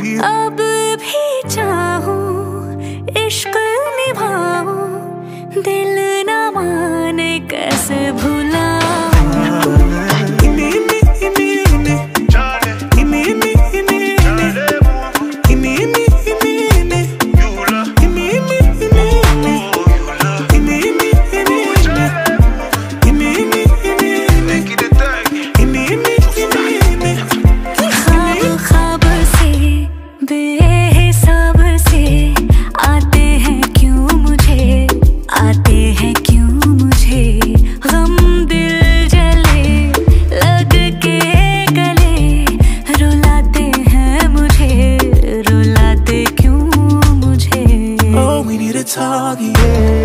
अब भी चाहूँ इश्क 탁 위에